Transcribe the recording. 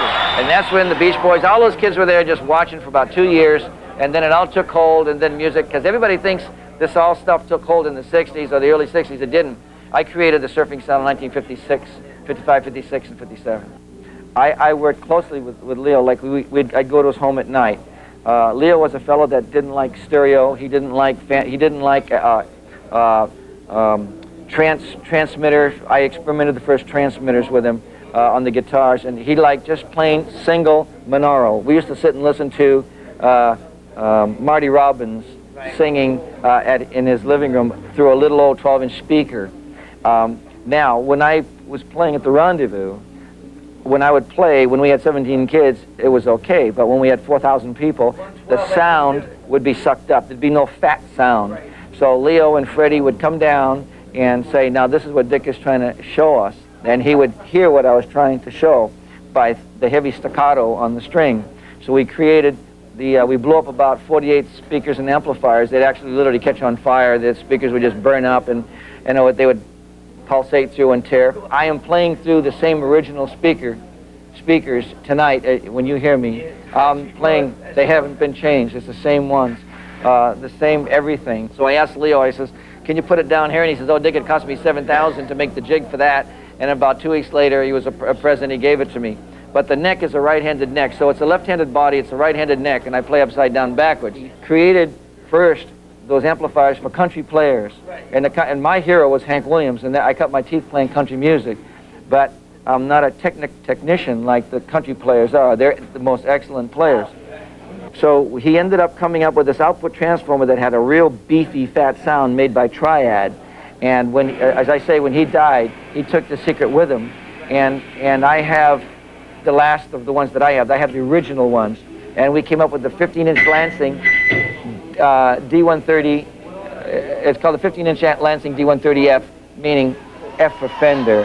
And that's when the Beach Boys, all those kids were there just watching for about two years, and then it all took hold, and then music, because everybody thinks this all stuff took hold in the 60s or the early 60s. It didn't. I created the surfing sound in 1956, 55, 56, and 57. I, I worked closely with, with Leo, like we, would I'd go to his home at night. Uh, Leo was a fellow that didn't like stereo. He didn't like fan, he didn't like uh, uh, um, trans transmitters. I experimented the first transmitters with him uh, on the guitars, and he liked just plain single monaural. We used to sit and listen to uh, um, Marty Robbins singing uh, at, in his living room through a little old 12-inch speaker. Um, now, when I was playing at the Rendezvous, when I would play, when we had 17 kids, it was okay. But when we had 4,000 people, the sound would be sucked up. There'd be no fat sound. So Leo and Freddie would come down and say, now this is what Dick is trying to show us. And he would hear what I was trying to show by the heavy staccato on the string. So we created the, uh, we blew up about 48 speakers and amplifiers. They'd actually literally catch on fire. The speakers would just burn up and, and what they would pulsate through and tear. I am playing through the same original speaker speakers tonight uh, when you hear me. I'm playing, they haven't been changed. It's the same ones, uh, the same everything. So I asked Leo, I says, can you put it down here? And he says, oh, Dick, it cost me 7000 to make the jig for that. And about two weeks later, he was a, a present, he gave it to me. But the neck is a right-handed neck, so it's a left-handed body, it's a right-handed neck, and I play upside down backwards. Created first those amplifiers for country players. Right. And, the, and my hero was Hank Williams, and I cut my teeth playing country music. But I'm not a technic technician like the country players are. They're the most excellent players. So he ended up coming up with this output transformer that had a real beefy, fat sound made by Triad. And when, as I say, when he died, he took the secret with him. And, and I have the last of the ones that I have. I have the original ones. And we came up with the 15-inch Lansing uh, D130. Uh, it's called the 15-inch Lansing D130F, meaning F for Fender.